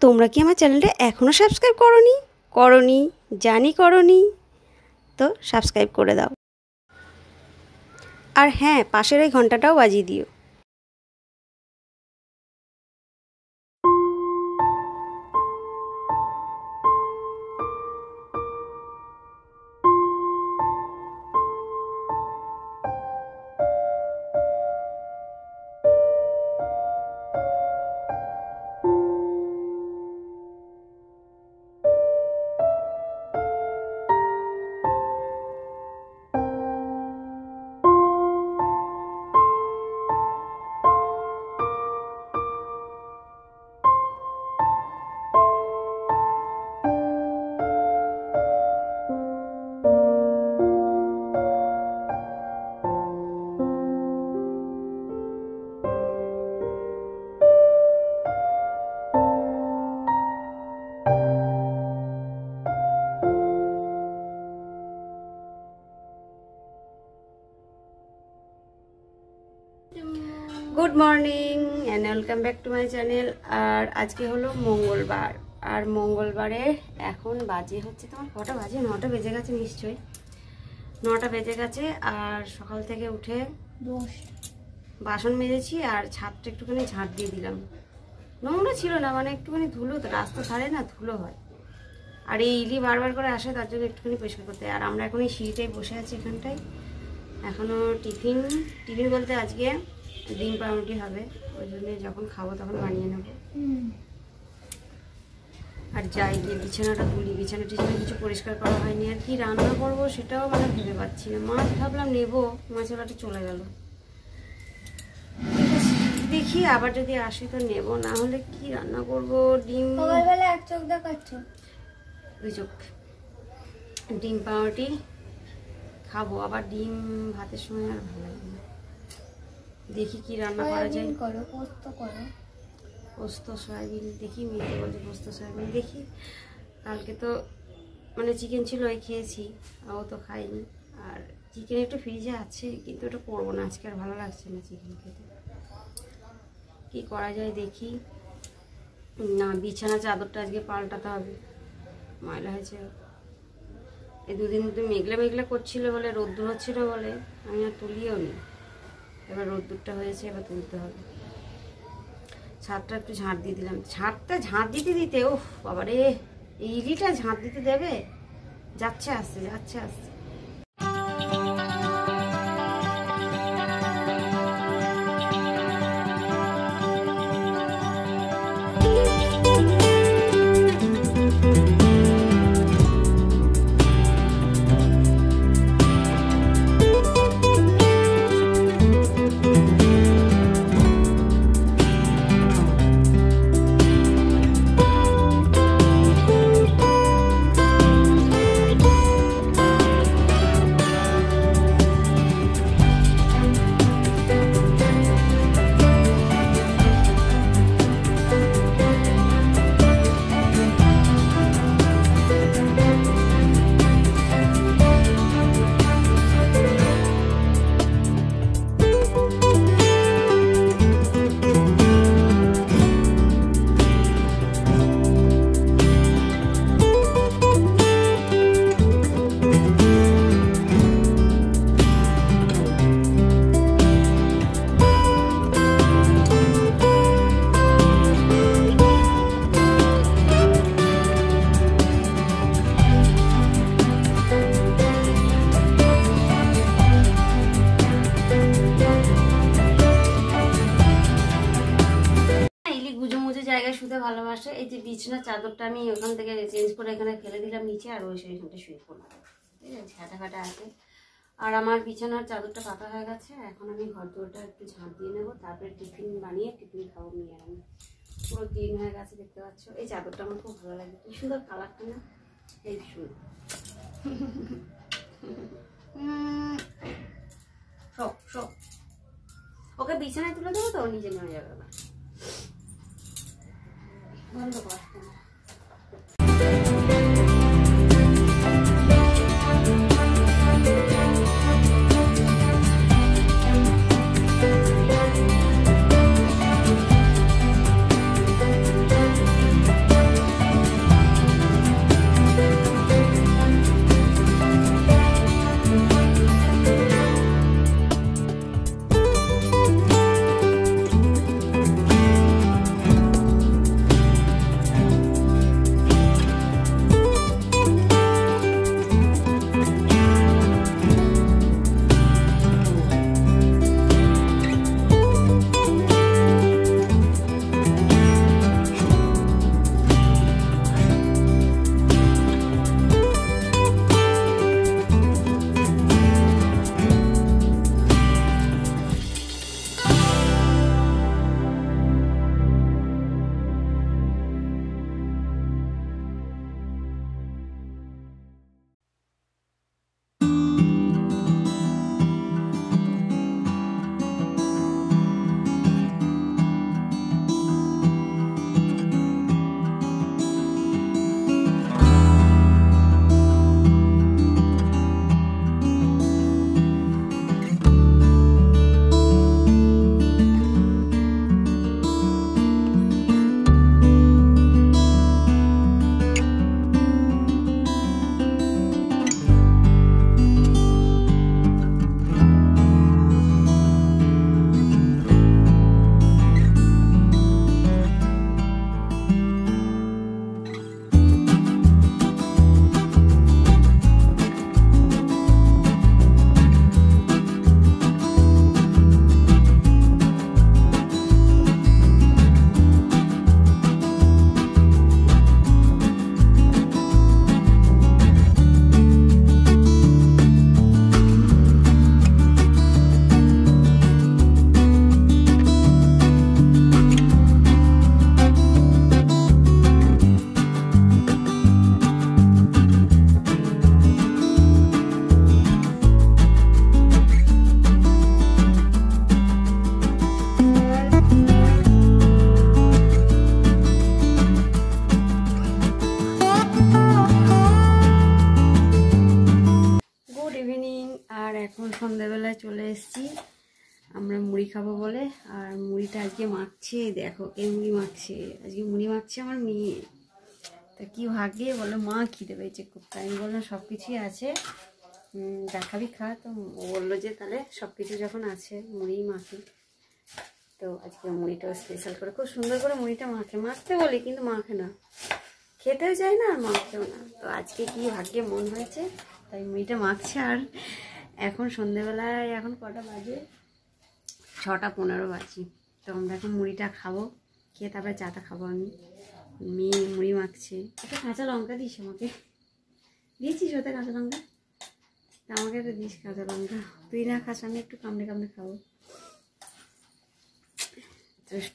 তোমরা কি আমার চ্যানেলটা এখনও সাবস্ক্রাইব করনি? করনি, জানি করনি। তো সাবস্ক্রাইব করে দাও। আর হ্যাঁ পাশের ওই ঘন্টাটাও বাজিয়ে দিও। Good morning and welcome back to my channel আর আজকে হলো মঙ্গলবার। আর মঙ্গলবারে এখন বাজে হচ্ছে তোমার কটা বাজে? নটা বেজে গেছে নিশ্চয়ই। নটা বেজে গেছে আর সকাল থেকে উঠে বাসন মেজেছি আর ছাদটা একটুখানি ঝাঁট দিয়ে দিলাম। নোংরা ছিল না মানে একটুখানি ধুলো তো রাস্তা ধারে না ধুলো হয়। আর এই ইলি বারবার করে আসে তার জন্য একটুখানি পরিষ্কার করতে আর আমরা এখন এই সিঁড়িটাই বসে আছি এখানটায়। এখনও টিফিন টিফিন বলতে আজকে ডিম পাউরুটি হবে ওই জন্য যখন খাব তখন বানিয়ে নেব। আর যাই গিয়ে বিছানাটা তুলি বিছানা টিছানা কিছু পরিষ্কার করা হয়নি। আর কি রান্না করব সেটাও মানে ভেবে পাচ্ছি না। মাছ ভাবলাম নেব মাছের বাটা চলে গেল। দেখি আবার যদি আসি তো নেব না হলে কি রান্না করব? ডিম সকালবেলা এক চোখ দেখাচ্ছ দুই চোখ। ডিম পাউরুটি খাব। আবার ডিম ভাতের সময় আর ভালো লাগে না। দেখি কি রান্না করা যায়। করো পোস্ত করো। পোস্ত সয়াবিন দেখি মেয়েকে বলছে পোস্ত সয়াবিন দেখি। কালকে তো মানে চিকেন ছিল ওই খেয়েছি ও তো খাইনি আর চিকেন একটু ফ্রিজে আছে কিন্তু ওটা করব না আজকে আর ভালো লাগছে না চিকেন খেতে। কি করা যায় দেখি। না বিছানা চাদরটা আজকে পাল্টাতে হবে। ময়লা হয়েছে। এই দুদিন তো মেঘলা মেঘলা করছিল বলে রোদ্দুর হচ্ছিল বলে আমি আর তুলিও নি। এবার রোদ্দুরটা হয়েছে, এবার তুলতে হবে। ছাদটা একটু ঝাঁট দিয়ে দিলাম। ছাদটা ঝাঁট দিতে দিতে ও বাবারে, এই ইলিটা ঝাঁট দিতে দেবে? যাচ্ছে আসছে যাচ্ছে আসছে এই যে বিছানা চাদরটা আমি ওখান থেকে চেঞ্জ করে এখানে ফেলে দিলাম নিচে, আর ওই সেইখানটা শুয়ে পড়লাম ঠিক আছে ছাটা ফাটা আছে। আর আমার বিছানার চাদরটা পাতা হয়ে গেছে, এখন আমি ঘর দুয়ারটা একটু ঝাঁট দিয়ে নেব, তারপরে টিফিন বানিয়ে টিফিন খাব নিয়ে আমি। পুরো দিন হয়ে গেছে, দেখতে পাচ্ছ? এই চাদরটা আমার খুব ভালো লাগে। কি সুন্দর কালারটা না? এই সুন্দর ওকে বিছানায় তুলে দেবো তো? নিজে নেমে যাবে আবার বন্ধ কর এখন সন্ধ্যাবেলায় চলে এসেছি। আমরা মুড়ি খাব বলে। আর মুড়িটা আজকে মাখছে, দেখো কে মুড়ি মাখছে। আজকে মুড়ি মাখছে আমার মেয়ে। তা কি ভাগ্যে বলে, মা খিদে পেয়েছে খুব। তাই আমি বললাম সব কিছুই আছে দেখাবি, খা। তো ও বলল যে তাহলে সব কিছু যখন আছে মুড়ি মাখি। তো আজকে মুড়িটাও স্পেশাল করে। খুব সুন্দর করে মুড়িটা মাখে। মাখতে বলি, কিন্তু মাখে না। খেতেও যায় না আর মাখতেও না। তো আজকে কি ভাগ্যে মন হয়েছে, তাই মুড়িটা মাখছে আর এখন সন্ধেবেলায় এখন কটা বাজে? ছটা পনেরো বাজে। তো আমরা এখন মুড়িটা খাব, খেয়ে তারপরে চাটা খাব আমি। মেয়ে মুড়ি মাখছে। একটা কাঁচা লঙ্কা দিস আমাকে। দিয়েছিস ওতে কাঁচা লঙ্কা? তা আমাকে তো দিস কাঁচা লঙ্কা। তুই না খাস, আমি একটু কামড়ে কামড়ে খাব।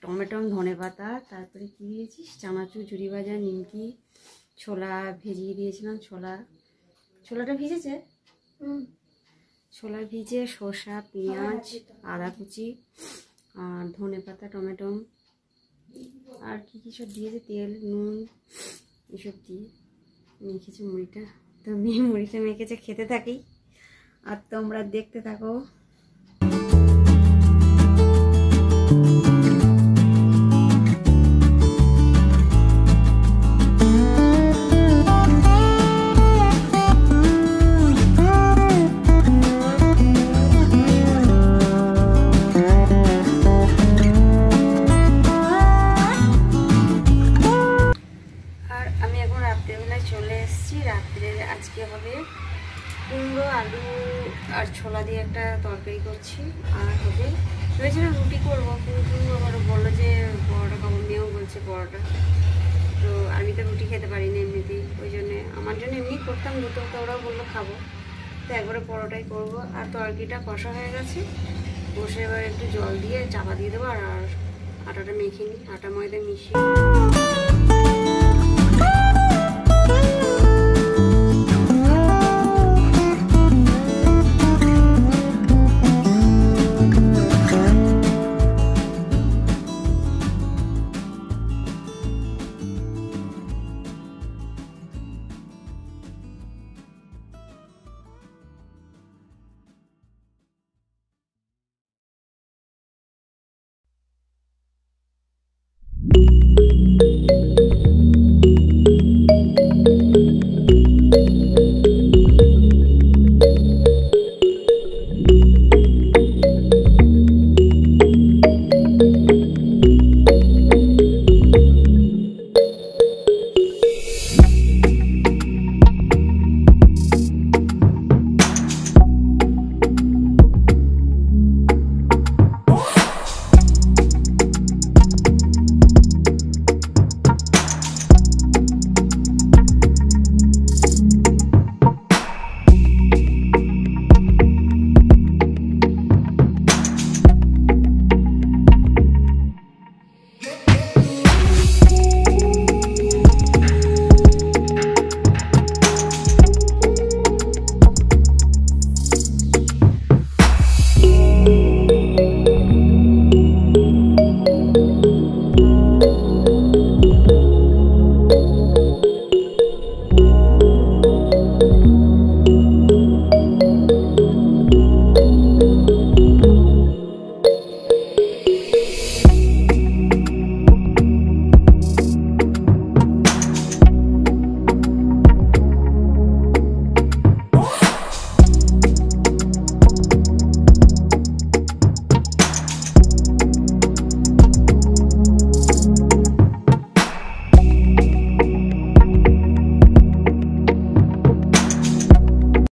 টমেটো, ধনে পাতা, তারপরে কি দিয়েছিস? চানাচুর ঝুড়ি ভাজা, নিমকি, ছোলা, ভেজিয়ে দিয়েছিলাম ছোলা। ছোলাটা ভিজেছে? হুম। ছোলা ভিজে, শসা, পেঁয়াজ আদা কুচি আর ধনে পাতা টমেটো, আর কি কী সব দিয়েছে? তেল, নুন, এসব দিয়ে মেখেছে মুড়িটা। তো মেয়ে মুড়িটা মেখেছে, খেতে থাকি। আর তোমরা দেখতে থাকো। রাত্রে আজকে হবে কুমড়ো, আলু আর ছোলা দিয়ে একটা তরকারি করছি। আর হবে ভেবেছিলাম রুটি করব, কিন্তু আবার বলল যে পরোটা খাব মেয়েও বলছে পরোটা। তো আমি তো রুটি খেতে পারি না এমনিতেই, ওই জন্যে, আমার জন্য এমনি করতাম দুটো, তো ওরাও বলল খাব। তো একবারে পরোটাই করব। আর তরকারিটা কষা হয়ে গেছে, বসে এবার একটু জল দিয়ে চাপা দিয়ে দেবো আর আটাটা মেখে নিই, আটা ময়দা মিশিয়ে।